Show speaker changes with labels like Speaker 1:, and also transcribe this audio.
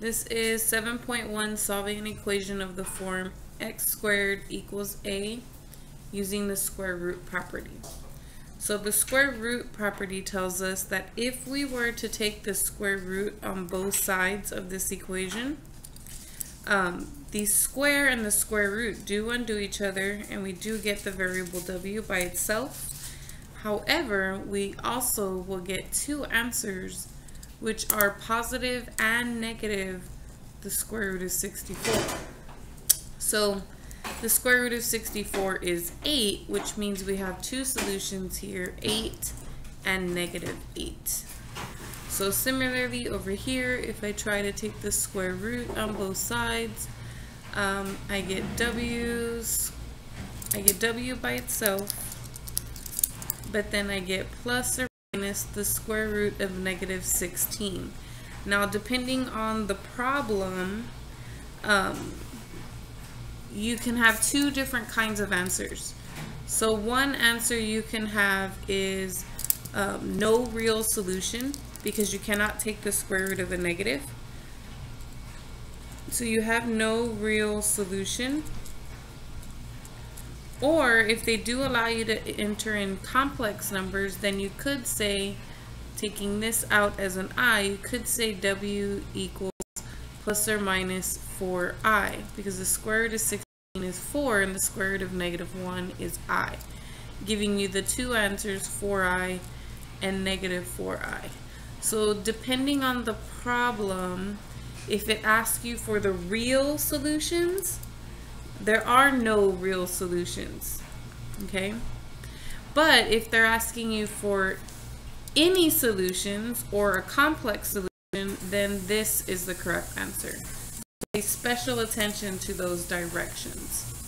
Speaker 1: This is 7.1 solving an equation of the form x squared equals a using the square root property. So the square root property tells us that if we were to take the square root on both sides of this equation, um, the square and the square root do undo each other and we do get the variable w by itself. However, we also will get two answers which are positive and negative the square root of 64. So the square root of 64 is 8, which means we have two solutions here, 8 and negative 8. So similarly over here, if I try to take the square root on both sides, um, I get w's, I get w by itself, but then I get plus or minus the square root of negative 16. Now, depending on the problem, um, you can have two different kinds of answers. So one answer you can have is um, no real solution because you cannot take the square root of a negative. So you have no real solution. Or if they do allow you to enter in complex numbers, then you could say, taking this out as an i, you could say w equals plus or minus 4i, because the square root of 16 is 4 and the square root of negative 1 is i, giving you the two answers, 4i and negative 4i. So depending on the problem, if it asks you for the real solutions, there are no real solutions, okay? But if they're asking you for any solutions or a complex solution, then this is the correct answer. Pay special attention to those directions.